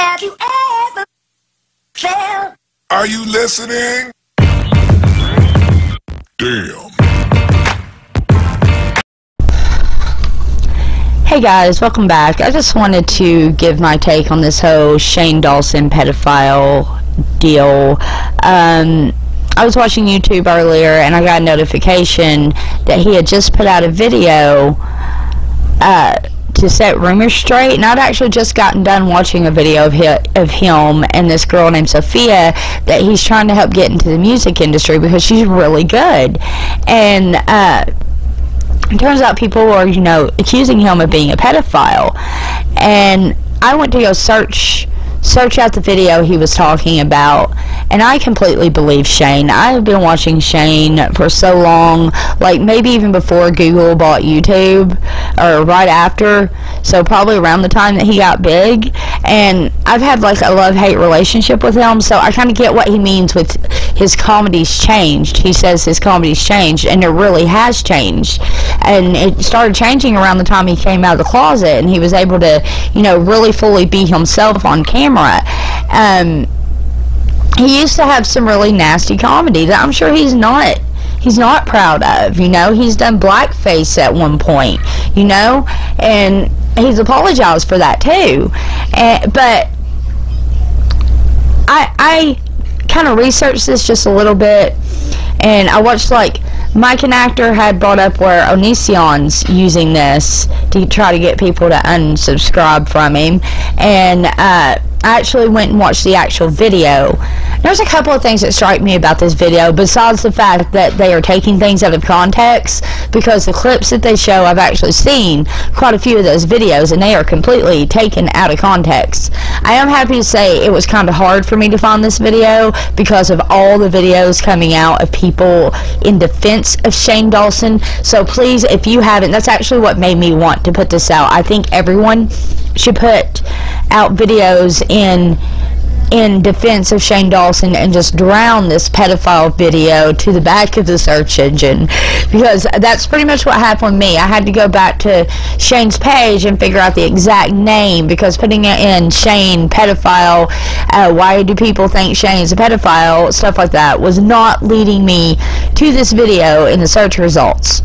Have you ever felt? Are you listening? Damn. Hey guys, welcome back. I just wanted to give my take on this whole Shane Dawson pedophile deal. Um, I was watching YouTube earlier and I got a notification that he had just put out a video uh, to set rumors straight. And I'd actually just gotten done watching a video of, hi of him and this girl named Sophia that he's trying to help get into the music industry because she's really good. And, uh, it turns out people were, you know, accusing him of being a pedophile. And I went to go search search out the video he was talking about and I completely believe Shane. I've been watching Shane for so long, like maybe even before Google bought YouTube or right after, so probably around the time that he got big and I've had like a love-hate relationship with him, so I kind of get what he means with his comedy's changed. He says his comedy's changed and it really has changed. And it started changing around the time he came out of the closet and he was able to, you know, really fully be himself on camera camera. Um, he used to have some really nasty comedy that I'm sure he's not he's not proud of. You know, he's done blackface at one point. You know, and he's apologized for that too. And, but I I kind of researched this just a little bit, and I watched like Mike and Actor had brought up where Onision's using this to try to get people to unsubscribe from him, and uh, I actually went and watched the actual video. There's a couple of things that strike me about this video besides the fact that they are taking things out of context because the clips that they show I've actually seen quite a few of those videos and they are completely taken out of context. I am happy to say it was kind of hard for me to find this video because of all the videos coming out of people in defense of Shane Dawson. So please if you haven't that's actually what made me want to put this out. I think everyone should put out videos in in defense of Shane Dawson and just drown this pedophile video to the back of the search engine because that's pretty much what happened with me. I had to go back to Shane's page and figure out the exact name because putting it in Shane pedophile, uh, why do people think Shane's a pedophile, stuff like that was not leading me to this video in the search results.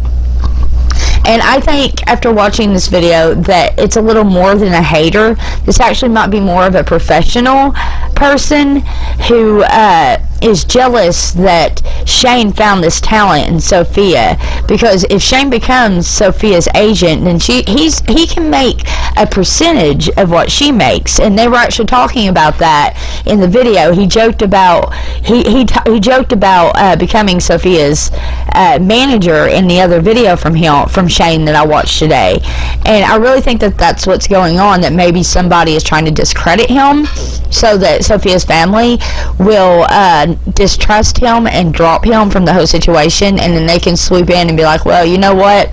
And I think after watching this video that it's a little more than a hater. This actually might be more of a professional person who uh, is jealous that Shane found this talent in Sophia because if Shane becomes Sophia's agent then she he's he can make a percentage of what she makes. And they were actually talking about that in the video. He joked about he he, he joked about uh, becoming Sophia's uh, manager in the other video from him from Shane that I watched today. And I really think that that's what's going on that maybe somebody is trying to discredit him so that Sophia's family will uh, distrust him and drop him from the whole situation and then they can swoop in and be like, well, you know what?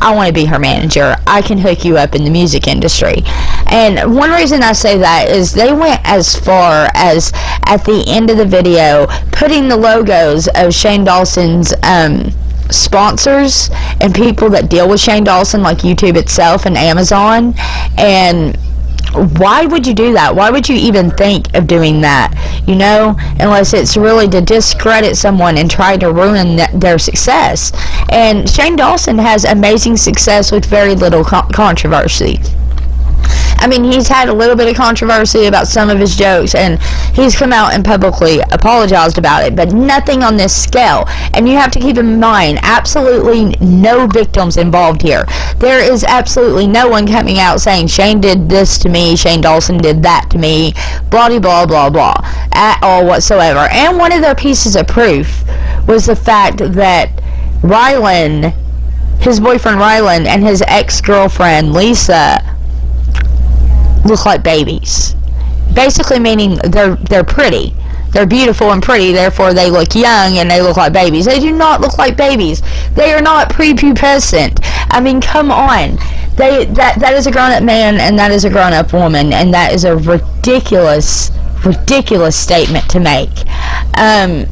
I want to be her manager. I can hook you up in the music industry. And one reason I say that is they went as far as at the end of the video putting the logos of Shane Dawson's um, sponsors and people that deal with Shane Dawson like YouTube itself and Amazon and why would you do that? Why would you even think of doing that? You know, unless it's really to discredit someone and try to ruin th their success. And Shane Dawson has amazing success with very little co controversy. I mean, he's had a little bit of controversy about some of his jokes, and he's come out and publicly apologized about it, but nothing on this scale. And you have to keep in mind, absolutely no victims involved here. There is absolutely no one coming out saying, Shane did this to me, Shane Dawson did that to me, blah, blah, blah, blah, at all whatsoever. And one of their pieces of proof was the fact that Ryland, his boyfriend Ryland, and his ex-girlfriend Lisa look like babies. Basically meaning they're they're pretty. They're beautiful and pretty, therefore they look young and they look like babies. They do not look like babies. They are not prepubescent. I mean, come on. They that that is a grown-up man and that is a grown-up woman and that is a ridiculous ridiculous statement to make. Um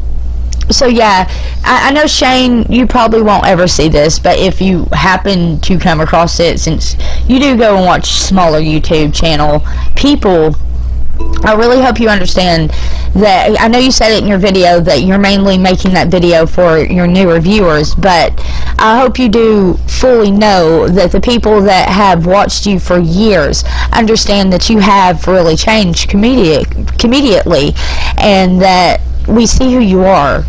so yeah, I, I, know Shane, you probably won't ever see this, but if you happen to come across it, since you do go and watch smaller YouTube channel, people I really hope you understand that I know you said it in your video that you're mainly making that video for your newer viewers, but I hope you do fully know that the people that have watched you for years understand that you have really changed immediate, immediately and that we see who you are.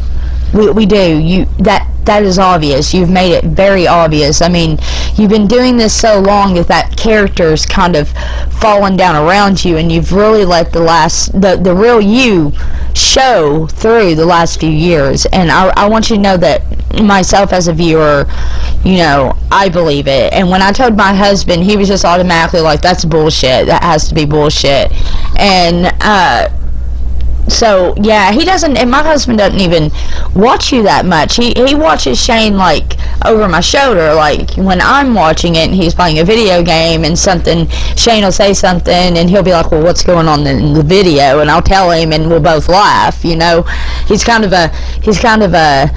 We, we do. You that that is obvious. You've made it very obvious. I mean, you've been doing this so long that that character's kind of fallen down around you, and you've really let the last the the real you show through the last few years. And I I want you to know that myself as a viewer, you know, I believe it. And when I told my husband, he was just automatically like, "That's bullshit. That has to be bullshit." And uh so yeah, he doesn't, and my husband doesn't even watch you that much. He he watches Shane like over my shoulder, like when I'm watching it and he's playing a video game and something. Shane will say something and he'll be like, "Well, what's going on in the video?" And I'll tell him, and we'll both laugh. You know, he's kind of a he's kind of a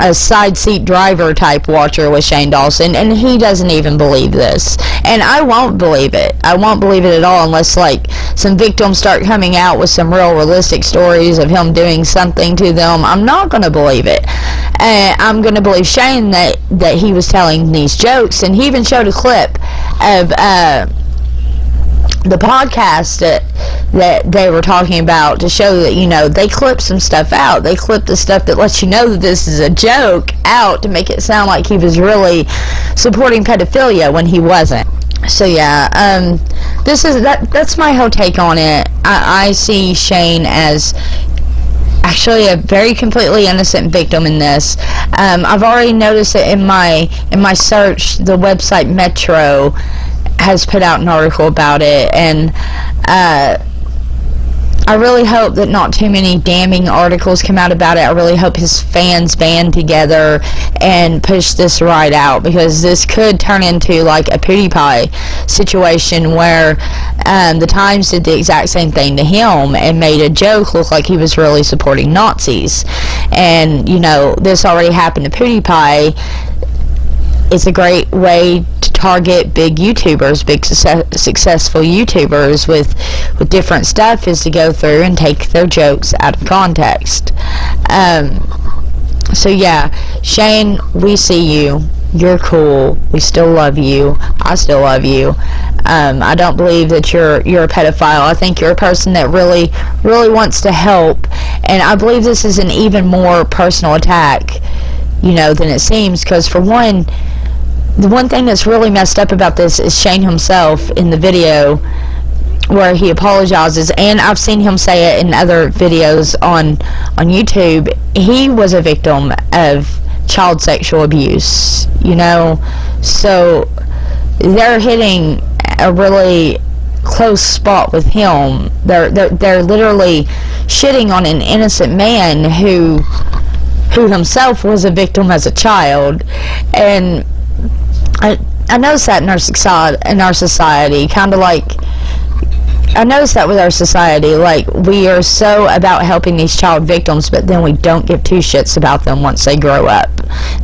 a side seat driver type watcher with Shane Dawson, and he doesn't even believe this. And I won't believe it. I won't believe it at all unless, like, some victims start coming out with some real realistic stories of him doing something to them. I'm not going to believe it. And I'm going to believe Shane that, that he was telling these jokes, and he even showed a clip of, uh, the podcast that that they were talking about to show that you know they clipped some stuff out. They clipped the stuff that lets you know that this is a joke out to make it sound like he was really supporting pedophilia when he wasn't. So yeah, um, this is that. That's my whole take on it. I, I see Shane as actually a very completely innocent victim in this. Um, I've already noticed it in my in my search. The website Metro has put out an article about it, and uh, I really hope that not too many damning articles come out about it. I really hope his fans band together and push this right out because this could turn into like a PewDiePie situation where um, the Times did the exact same thing to him and made a joke look like he was really supporting Nazis. And, you know, this already happened to PewDiePie. It's a great way to target big YouTubers, big success, successful YouTubers with with different stuff is to go through and take their jokes out of context. Um, so yeah, Shane, we see you. You're cool. We still love you. I still love you. Um, I don't believe that you're you're a pedophile. I think you're a person that really really wants to help, and I believe this is an even more personal attack, you know, than it seems. Because for one, the one thing that's really messed up about this is Shane himself in the video where he apologizes and I've seen him say it in other videos on on YouTube. He was a victim of child sexual abuse you know? So they're hitting a really close spot with him. They're they're, they're literally shitting on an innocent man who who himself was a victim as a child. And I I noticed that in our society, in our society, kind of like I noticed that with our society, like we are so about helping these child victims, but then we don't give two shits about them once they grow up.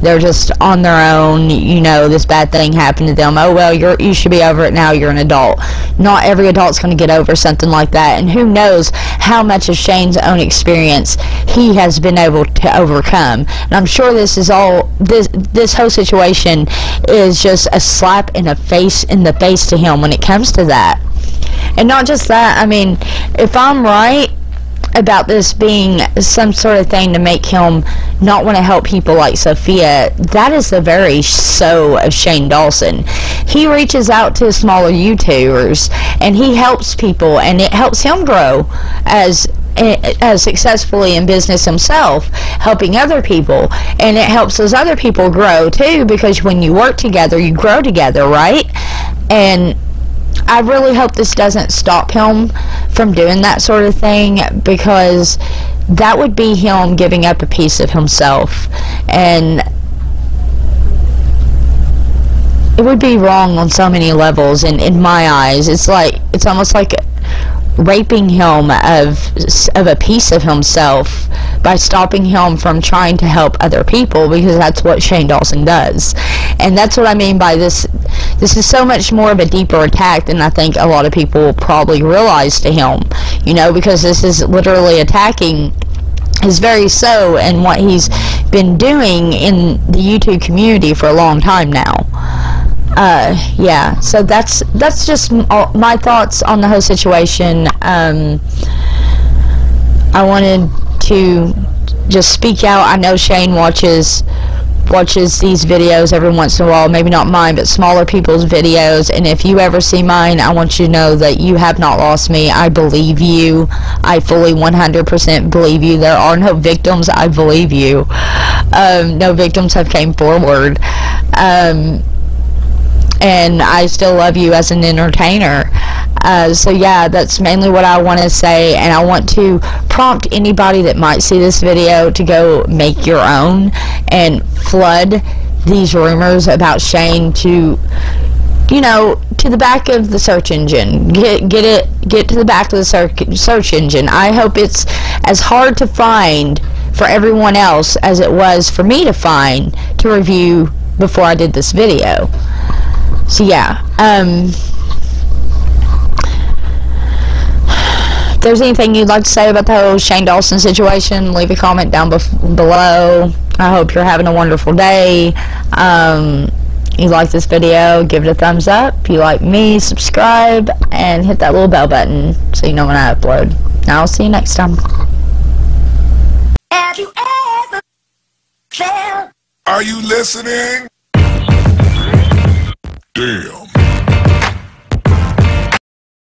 They're just on their own. You know, this bad thing happened to them. Oh well, you're you should be over it now. You're an adult. Not every adult's going to get over something like that, and who knows how much of Shane's own experience he has been able to overcome. And I'm sure this is all this this whole situation is just a slap in the face in the face to him when it comes to that. And not just that, I mean, if I'm right about this being some sort of thing to make him not want to help people like Sophia, that is the very so of Shane Dawson. He reaches out to smaller YouTubers and he helps people and it helps him grow as eh, as successfully in business himself, helping other people, and it helps those other people grow too because when you work together, you grow together, right? And I really hope this doesn't stop him from doing that sort of thing because that would be him giving up a piece of himself and it would be wrong on so many levels and in my eyes it's like it's almost like raping him of of a piece of himself by stopping him from trying to help other people because that's what Shane Dawson does. And that's what I mean by this this is so much more of a deeper attack than I think a lot of people probably realize to him. You know, because this is literally attacking his very so and what he's been doing in the YouTube community for a long time now uh, yeah, so that's that's just my thoughts on the whole situation. Um, I wanted to just speak out. I know Shane watches watches these videos every once in a while, maybe not mine, but smaller people's videos, and if you ever see mine, I want you to know that you have not lost me. I believe you. I fully 100% believe you. There are no victims. I believe you. Um, no victims have came forward. Um, and I still love you as an entertainer. Uh, so yeah, that's mainly what I want to say, and I want to prompt anybody that might see this video to go make your own and flood these rumors about Shane to, you know, to the back of the search engine. Get get it get to the back of the search search engine. I hope it's as hard to find for everyone else as it was for me to find to review before I did this video. So yeah, um, if there's anything you'd like to say about the whole Shane Dawson situation, leave a comment down below. I hope you're having a wonderful day. Um, you like this video, give it a thumbs up. If you like me, subscribe, and hit that little bell button so you know when I upload. Now I'll see you next time. Have you ever felt? Are you listening? Damn.